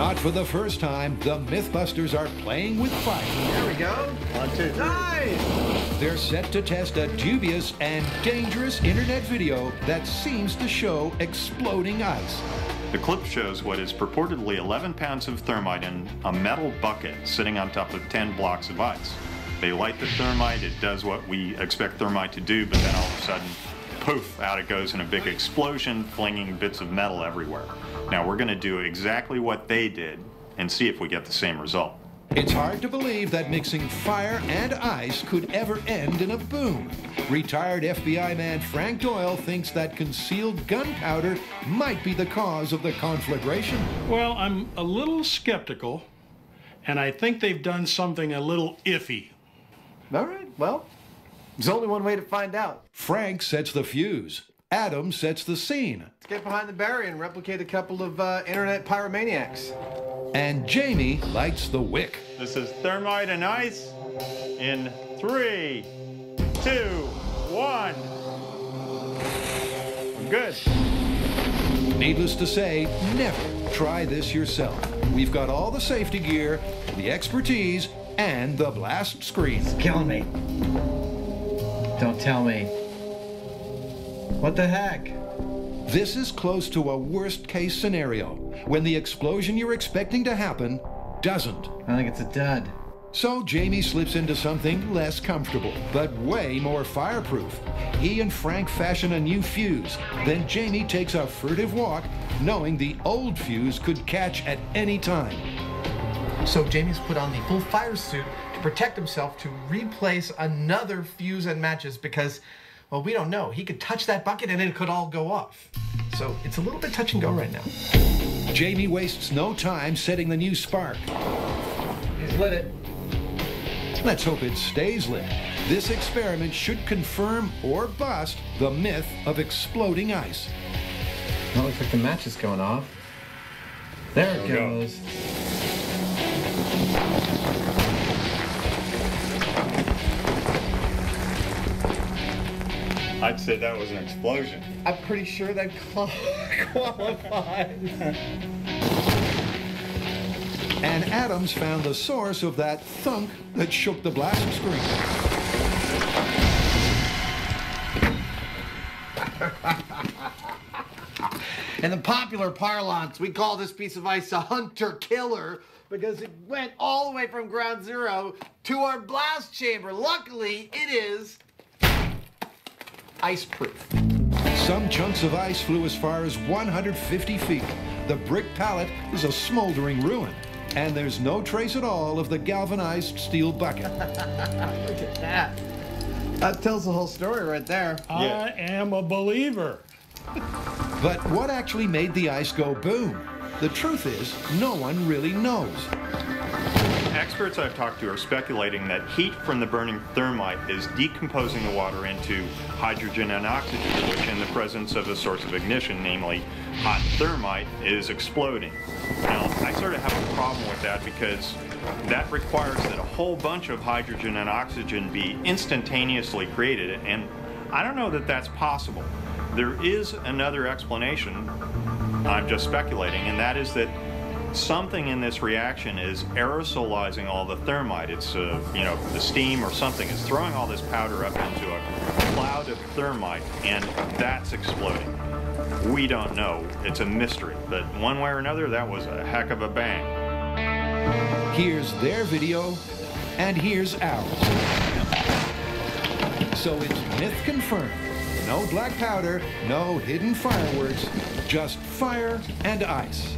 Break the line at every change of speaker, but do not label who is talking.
Not for the first time, the Mythbusters are playing with fire.
There we go.
One, two, three.
Nice.
They're set to test a dubious and dangerous internet video that seems to show exploding ice.
The clip shows what is purportedly 11 pounds of thermite in a metal bucket sitting on top of 10 blocks of ice. They light the thermite, it does what we expect thermite to do, but then all of a sudden, poof, out it goes in a big explosion, flinging bits of metal everywhere. Now we're going to do exactly what they did and see if we get the same result.
It's hard to believe that mixing fire and ice could ever end in a boom. Retired FBI man Frank Doyle thinks that concealed gunpowder might be the cause of the conflagration.
Well, I'm a little skeptical, and I think they've done something a little iffy.
All right. Well, there's only one way to find out.
Frank sets the fuse. Adam sets the scene.
Let's get behind the barrier and replicate a couple of uh, internet pyromaniacs.
And Jamie lights the wick.
This is thermite and ice in three, two, one. Good.
Needless to say, never try this yourself. We've got all the safety gear, the expertise, and the blast screen.
It's Killing me. Don't tell me. What the heck?
This is close to a worst case scenario when the explosion you're expecting to happen doesn't.
I think it's a dud.
So Jamie slips into something less comfortable, but way more fireproof. He and Frank fashion a new fuse. Then Jamie takes a furtive walk, knowing the old fuse could catch at any time.
So Jamie's put on the full fire suit to protect himself to replace another fuse and matches because, well, we don't know. He could touch that bucket and it could all go off. So it's a little bit touch and go right now.
Jamie wastes no time setting the new spark.
He's lit it.
Let's hope it stays lit. This experiment should confirm or bust the myth of exploding ice.
Well, looks like the match is going off. There it
goes. go. I'd say that was an explosion.
I'm pretty sure that qualifies.
And Adams found the source of that thunk that shook the blast screen.
In the popular parlance, we call this piece of ice a hunter killer because it went all the way from ground zero to our blast chamber. Luckily, it is ice proof.
Some chunks of ice flew as far as 150 feet. The brick pallet is a smoldering ruin. And there's no trace at all of the galvanized steel bucket.
Look at that. That tells the whole story right there.
I am a believer.
But what actually made the ice go boom? The truth is, no one really knows.
Experts I've talked to are speculating that heat from the burning thermite is decomposing the water into hydrogen and oxygen, which in the presence of a source of ignition, namely hot thermite, is exploding. Now, I sort of have a problem with that because that requires that a whole bunch of hydrogen and oxygen be instantaneously created, and I don't know that that's possible. There is another explanation, I'm just speculating, and that is that something in this reaction is aerosolizing all the thermite. It's, uh, you know, the steam or something is throwing all this powder up into a cloud of thermite, and that's exploding. We don't know. It's a mystery. But one way or another, that was a heck of a bang.
Here's their video, and here's ours. So it's myth confirmed. No black powder, no hidden fireworks, just fire and ice.